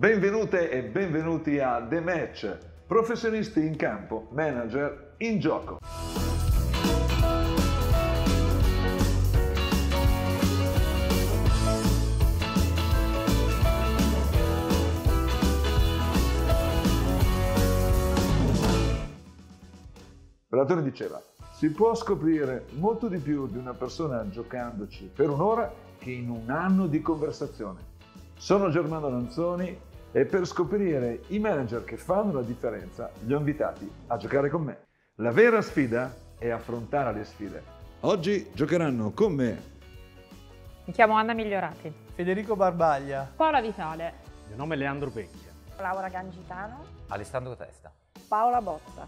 Benvenute e benvenuti a The Match, professionisti in campo, manager in gioco. Relatore diceva, si può scoprire molto di più di una persona giocandoci per un'ora che in un anno di conversazione. Sono Germano Lanzoni e per scoprire i manager che fanno la differenza li ho invitati a giocare con me. La vera sfida è affrontare le sfide. Oggi giocheranno con me Mi chiamo Anna Migliorati. Federico Barbaglia. Paola Vitale. Il mio nome è Leandro Pecchia. Laura Gangitano. Alessandro Testa. Paola Bozza.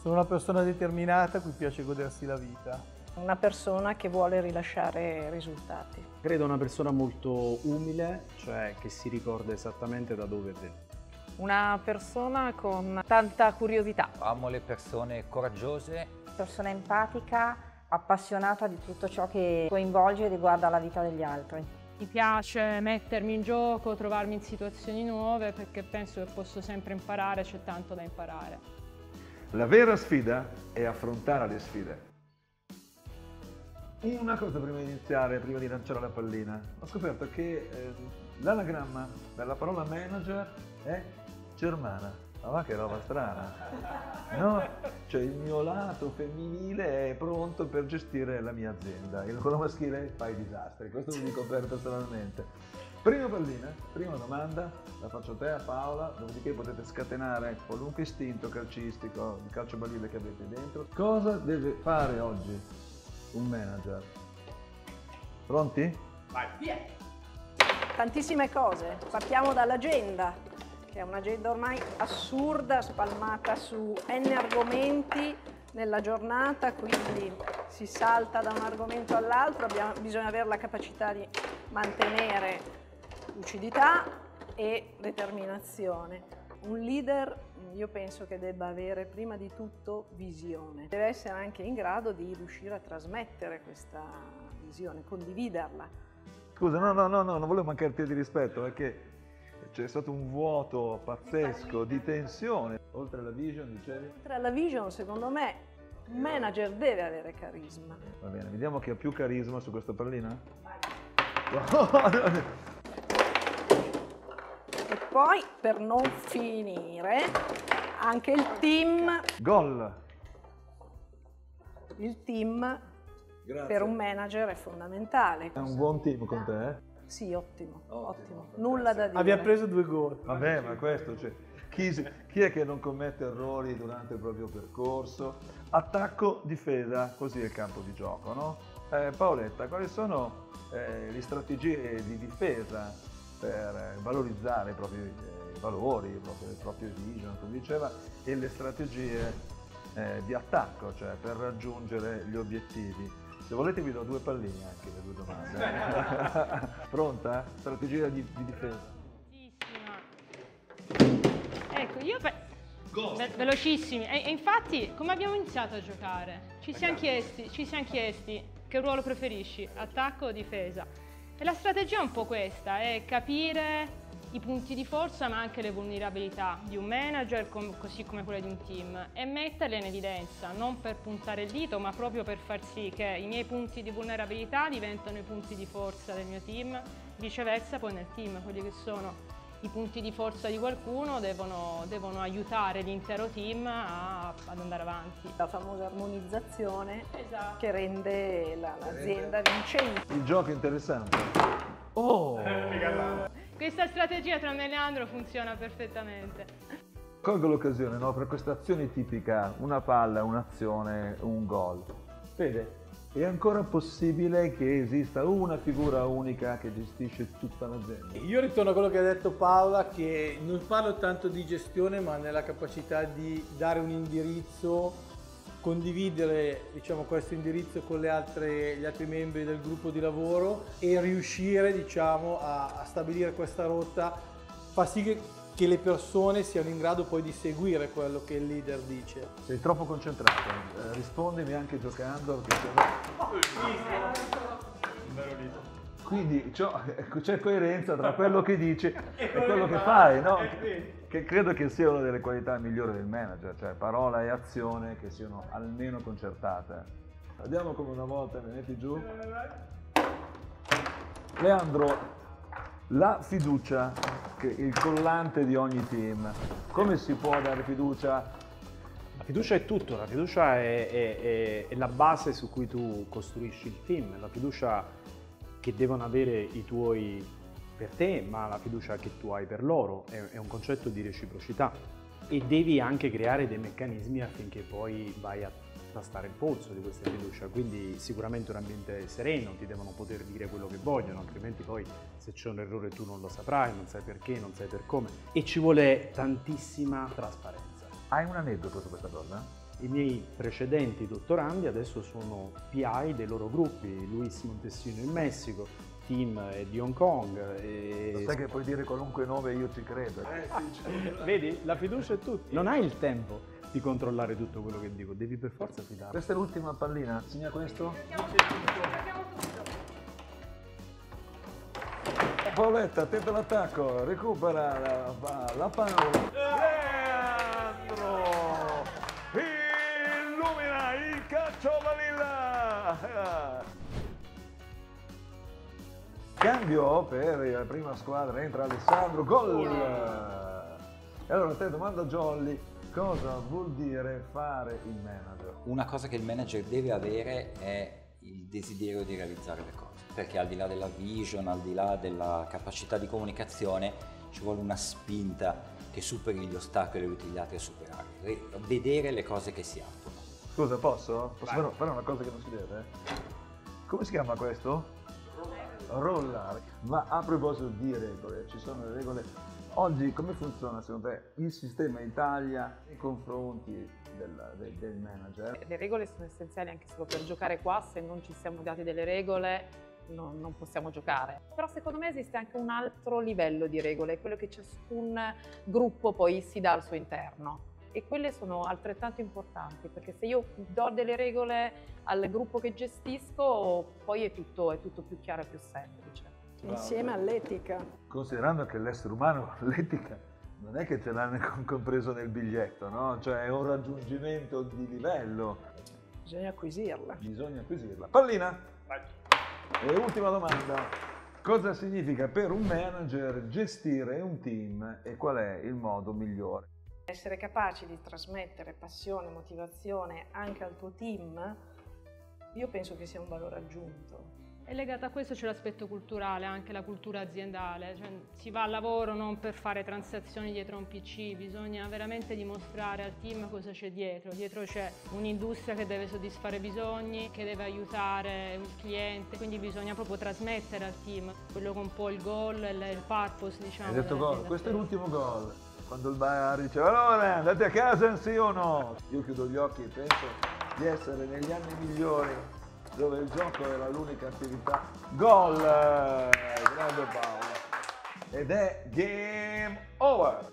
Sono una persona determinata a cui piace godersi la vita. Una persona che vuole rilasciare risultati. Credo una persona molto umile, cioè che si ricorda esattamente da dove è venuto. Una persona con tanta curiosità. Amo le persone coraggiose. Persona empatica, appassionata di tutto ciò che coinvolge e riguarda la vita degli altri. Mi piace mettermi in gioco, trovarmi in situazioni nuove perché penso che posso sempre imparare, c'è tanto da imparare. La vera sfida è affrontare le sfide. Una cosa prima di iniziare, prima di lanciare la pallina, ho scoperto che eh, l'anagramma della parola manager è germana. Ma va che roba strana, no? Cioè il mio lato femminile è pronto per gestire la mia azienda, il quello maschile fa i disastri, questo lo dico per personalmente. Prima pallina, prima domanda, la faccio a te, a Paola, dopodiché potete scatenare qualunque istinto calcistico, di calcio barile che avete dentro. Cosa deve fare oggi un manager? Pronti? Tantissime cose. Partiamo dall'agenda, che è un'agenda ormai assurda, spalmata su n argomenti nella giornata, quindi si salta da un argomento all'altro, abbiamo- bisogna avere la capacità di mantenere lucidità e determinazione. Un leader io penso che debba avere prima di tutto visione, deve essere anche in grado di riuscire a trasmettere questa visione, condividerla. Scusa, no, no, no, no, non volevo mancarti di rispetto, perché c'è stato un vuoto pazzesco di tensione. Oltre alla vision, dicevi? Oltre alla vision, secondo me, un manager deve avere carisma. Va bene, vediamo chi ha più carisma su questa pallina. E poi, per non finire, anche il team, Gol! il team Grazie. per un manager è fondamentale. È un buon team con te, eh? Sì, ottimo, ottimo. Nulla da dire. Abbiamo preso due gol. Vabbè, ma questo, cioè, chi, chi è che non commette errori durante il proprio percorso? Attacco, difesa, così è il campo di gioco, no? Eh, Paoletta, quali sono eh, le strategie di difesa per valorizzare i propri eh, valori, i propri, le proprie vision, come diceva, e le strategie eh, di attacco, cioè per raggiungere gli obiettivi? Se volete vi do due palline anche le due domande. Pronta? Strategia di, di difesa. Ecco, io ve- velocissimi. E, e infatti, come abbiamo iniziato a giocare? Ci siamo chiesti, ci siamo chiesti che ruolo preferisci, attacco o difesa? E la strategia è un po' questa, è capire i punti di forza ma anche le vulnerabilità di un manager com- così come quelle di un team e metterle in evidenza, non per puntare il dito ma proprio per far sì che i miei punti di vulnerabilità diventano i punti di forza del mio team, viceversa poi nel team quelli che sono i punti di forza di qualcuno devono, devono aiutare l'intero team a- ad andare avanti. La famosa armonizzazione Esatto. che rende la- l'azienda vincente. Il gioco è interessante. Oh! Questa strategia tra me e Leandro funziona perfettamente. Colgo l'occasione no, per questa azione tipica, una palla, un'azione, un gol. Fede, è ancora possibile che esista una figura unica che gestisce tutta l'azienda? Io ritorno a quello che ha detto Paola, che non parlo tanto di gestione, ma nella capacità di dare un indirizzo, condividere diciamo, questo indirizzo con altre- gli altri membri del gruppo di lavoro e riuscire diciamo, a, a stabilire questa rotta, fa sì che, che le persone siano in grado poi di seguire quello che il leader dice. Sei troppo concentrato, eh, rispondimi anche giocando. Quindi c'è coerenza tra quello che dici e quello che fai, no? Che credo che sia una delle qualità migliori del manager, cioè parola e azione che siano almeno concertate. Andiamo come una volta, mi metti giù. Leandro, la fiducia, è il collante di ogni team, come si può dare fiducia? La fiducia è tutto, la fiducia è, è, è, la base su cui tu costruisci il team, la fiducia che devono avere i tuoi per te, ma la fiducia che tu hai per loro, è, è un concetto di reciprocità. E devi anche creare dei meccanismi affinché poi vai a tastare il polso di questa fiducia, quindi sicuramente un ambiente sereno, ti devono poter dire quello che vogliono, altrimenti poi se c'è un errore tu non lo saprai, non sai perché, non sai per come e ci vuole tantissima trasparenza. Hai un aneddoto su questa cosa? I miei precedenti dottorandi adesso sono PI dei loro gruppi, Luis Montesino in Messico, Tim di Hong Kong. E... Sai che puoi dire qualunque nome io ci credo. Eh, sì, Vedi, la fiducia è tutto. Non hai il tempo di controllare tutto quello che dico, devi per forza fidarti. Questa è l'ultima pallina, segna questo. Paoletta, attento all'attacco, recupera la, la, la palla. Leandro illumina il calcio Valilla cambio per la prima squadra entra Alessandro gol e allora te domanda Jolly cosa vuol dire fare il manager una cosa che il manager deve avere è il desiderio di realizzare le cose perché al di là della vision al di là della capacità di comunicazione ci vuole una spinta che superi gli ostacoli e aiuti gli altri a superare, vedere le cose che si attuano. Scusa, posso? Posso fare, fare una cosa che non si deve? Come si chiama questo? Rollare. Ma a proposito di regole, ci sono le regole. Oggi come funziona secondo te il sistema Italia nei confronti del, del, del manager? Le regole sono essenziali anche solo per giocare qua, se non ci siamo dati delle regole non, non, possiamo giocare. Però secondo me esiste anche un altro livello di regole, quello che ciascun gruppo poi si dà al suo interno. E quelle sono altrettanto importanti, perché se io do delle regole al gruppo che gestisco, poi è tutto, è tutto più chiaro e più semplice. Insieme all'etica. Considerando che l'essere umano, l'etica, non è che ce l'hanno compreso nel biglietto, no? Cioè è un raggiungimento di livello. Bisogna acquisirla. Bisogna acquisirla. Pallina! Vai. E ultima domanda, cosa significa per un manager gestire un team e qual è il modo migliore? Essere capaci di trasmettere passione, motivazione anche al tuo team, io penso che sia un valore aggiunto. E legato a questo c'è l'aspetto culturale, anche la cultura aziendale, cioè, si va al lavoro non per fare transazioni dietro un PC, bisogna veramente dimostrare al team cosa c'è dietro. Dietro c'è un'industria che deve soddisfare bisogni, che deve aiutare il cliente, quindi bisogna proprio trasmettere al team quello con un po' il goal e il purpose, diciamo. Hai detto gol, questo è l'ultimo gol. Quando il bar dice allora andate a casa sì o no? Io chiudo gli occhi e penso di essere negli anni migliori dove il gioco era l'unica attività. Gol! Grande Paolo! Ed è game over!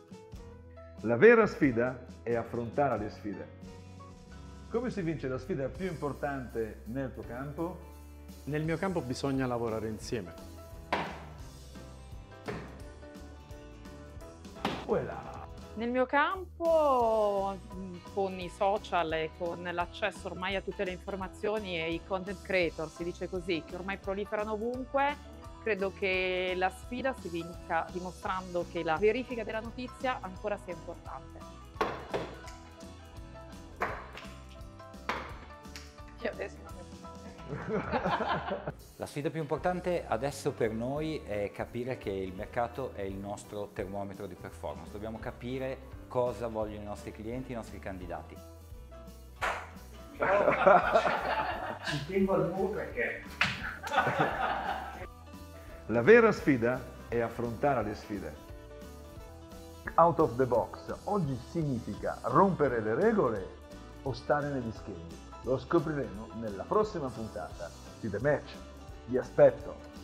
La vera sfida è affrontare le sfide. Come si vince la sfida più importante nel tuo campo? Nel mio campo bisogna lavorare insieme. Voilà. Nel mio campo, con i social e con l'accesso ormai a tutte le informazioni e i content creator, si dice così, che ormai proliferano ovunque, credo che la sfida si vinca dimostrando che la verifica della notizia ancora sia importante. Io adesso La sfida più importante adesso per noi è capire che il mercato è il nostro termometro di performance. Dobbiamo capire cosa vogliono i nostri clienti, i nostri candidati. Ci tengo al mu perché... La vera sfida è affrontare le sfide. Out of the box oggi significa rompere le regole o stare negli schemi. Lo scopriremo nella prossima puntata di The Match. Vi aspetto!